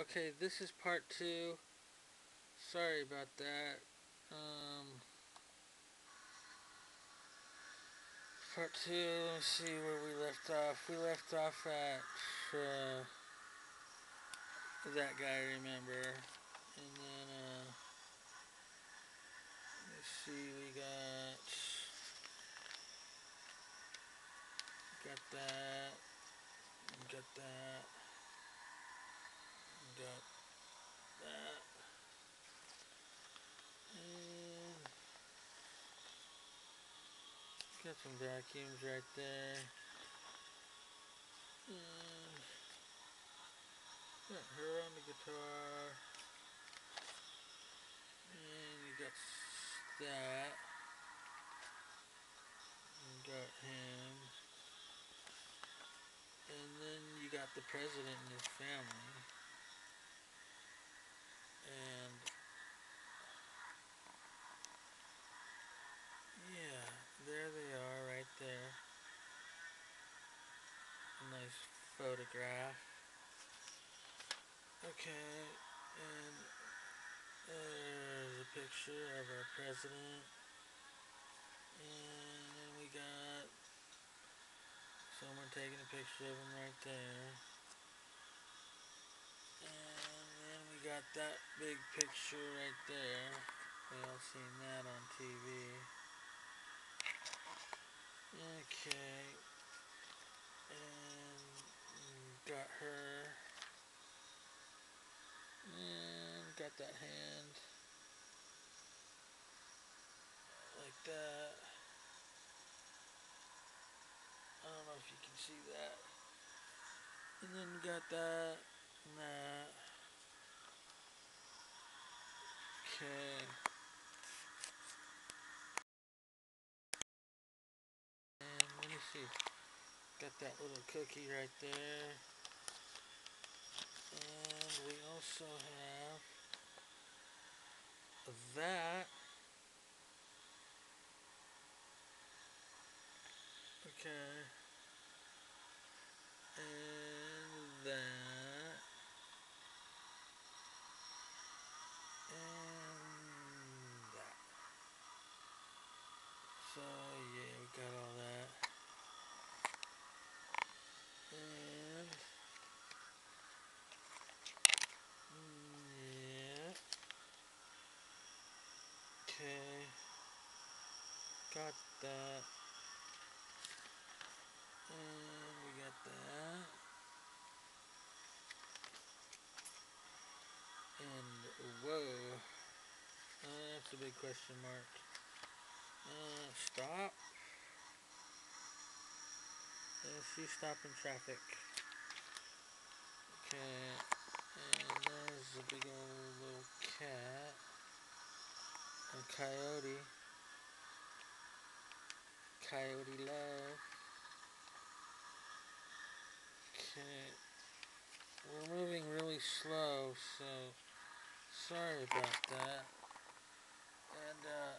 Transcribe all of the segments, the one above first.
Okay, this is part two. Sorry about that. Um, part two, let's see where we left off. We left off at uh, that guy, remember? And then, uh, let's see, we got, got that, got that, got that. And got some vacuums right there. And got her on the guitar. And you got that. Got him. And then you got the president and his family. And yeah, there they are right there. A nice photograph. Okay, and there's a picture of our president. And then we got someone taking a picture of him right there. And then we got that big picture right there. We all seen that on TV. Okay. And got her. And got that hand. Like that. I don't know if you can see that. And then we got that and that. Okay. And let me see. Got that little cookie right there. And we also have that. Okay. And that. And that. So yeah, we got all that. And yeah. Okay. Got that. And we got that. And whoa. That's a big question mark. Uh, stop. Uh, she's stopping traffic. Okay. And there's a big old little cat. A coyote. Coyote love. Okay. We're moving really slow, so sorry about that. And uh,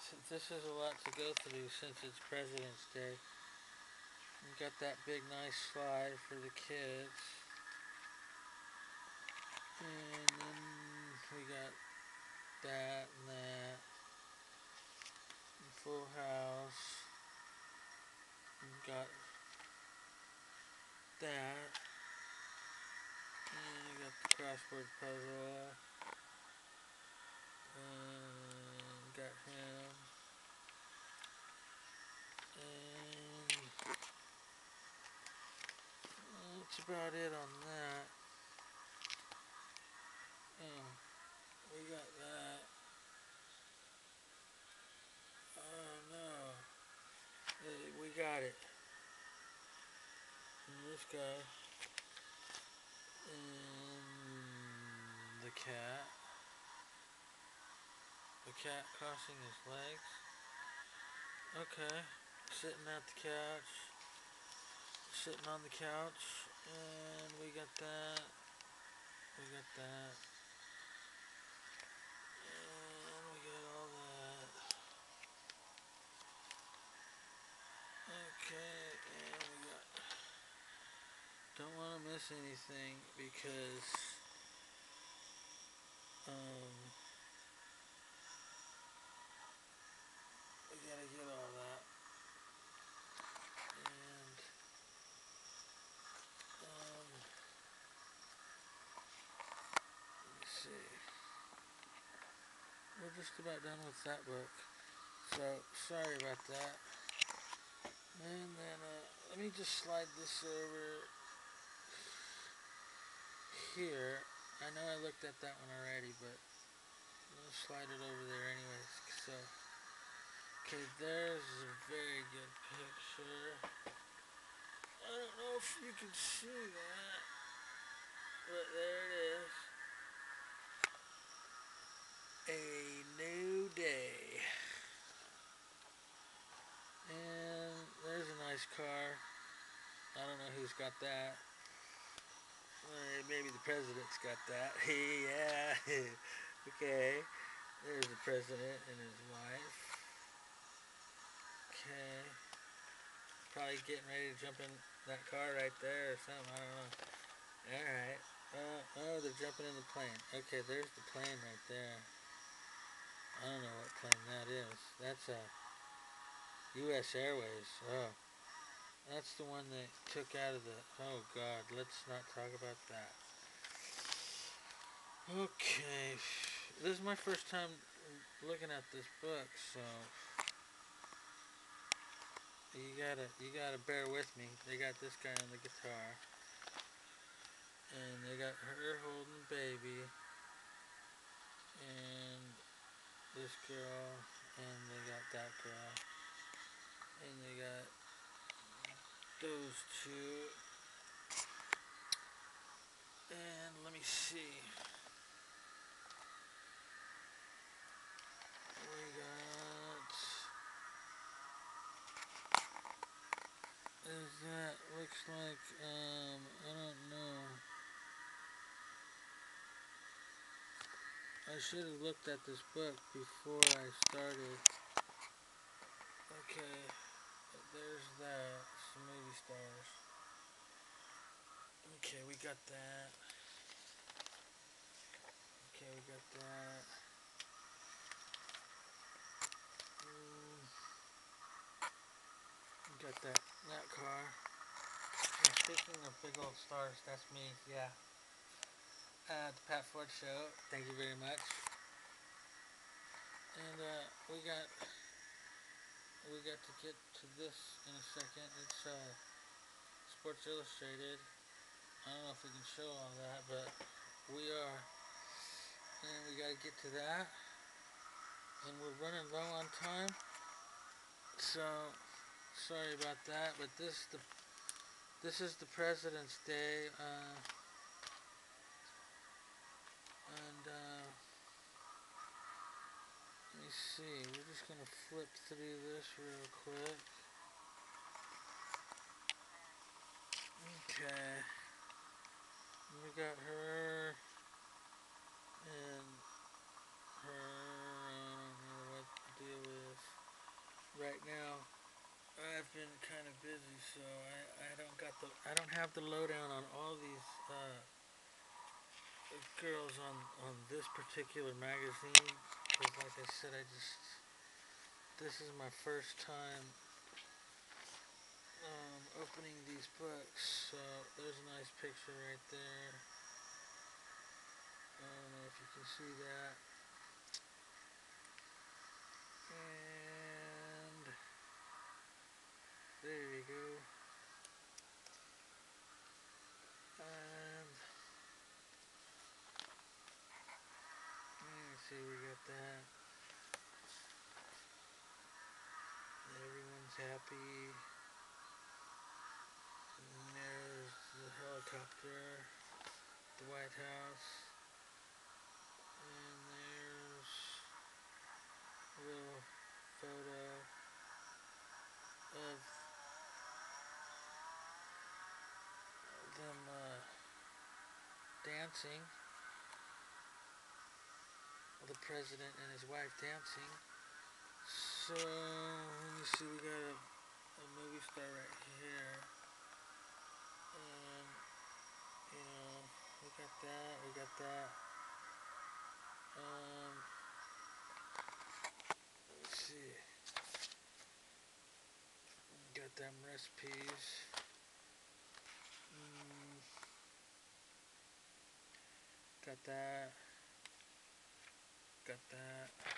since this is a lot to go through since it's President's Day, we got that big nice slide for the kids. And then we got that and that. Full house. Got that. And we got the crossword puzzle. And got him. And that's about it on that. Oh, we got that. Oh no. We got it. This guy. And the cat. The cat crossing his legs. Okay. Sitting at the couch. Sitting on the couch. And we got that. We got that. And we got all that. Okay, and we got. Don't want miss anything because Um, we gotta get all that. And, um, let me see. We're just about done with that book. So, sorry about that. And then, uh, let me just slide this over here. I know I looked at that one already, but gonna slide it over there anyways. So, okay, uh, there's a very good picture. I don't know if you can see that, but there it is. A new day. And there's a nice car. I don't know who's got that. Uh, maybe the president's got that. yeah. okay. There's the president and his wife. Okay. Probably getting ready to jump in that car right there or something. I don't know. Alright. Uh, oh, they're jumping in the plane. Okay, there's the plane right there. I don't know what plane that is. That's a U.S. Airways. Oh. That's the one that took out of the... Oh, God. Let's not talk about that. Okay. This is my first time looking at this book, so... You gotta, you gotta bear with me. They got this guy on the guitar. And they got her holding baby. And this girl. And they got that girl. And they got those two. And let me see. We got. Is that looks like um I don't know. I should have looked at this book before I started. Okay, there's that. Some movie stars. Okay, we got that. Okay, we got that. Mm. We got that that car. And speaking of big old stars, that's me. Yeah. Uh, the Pat Ford Show. Thank you very much. And uh, we got we got to get to this in a second. It's uh, Sports Illustrated. I don't know if we can show all that, but we are. And we got to get to that. And we're running low on time. So, sorry about that, but this the this is the President's Day. Uh, let me see. We're just gonna flip through this real quick. Okay. We got her and her. Know what the deal is right now. I've been kind of busy, so I, I don't got the I don't have the lowdown on all these uh, girls on on this particular magazine because, like I said, I just this is my first time um, opening these books. So there's a nice picture right there. I don't know if you can see that. And there you go. And let me see, we got that. Everyone's happy. And there's the helicopter, the House. And there's a little photo of them uh, dancing. The president and his wife dancing. So, let me see, we got a, a movie star right here. And, you know, we got that, we got that. Um, let's see. Got them recipes. Mm, got that. Got that.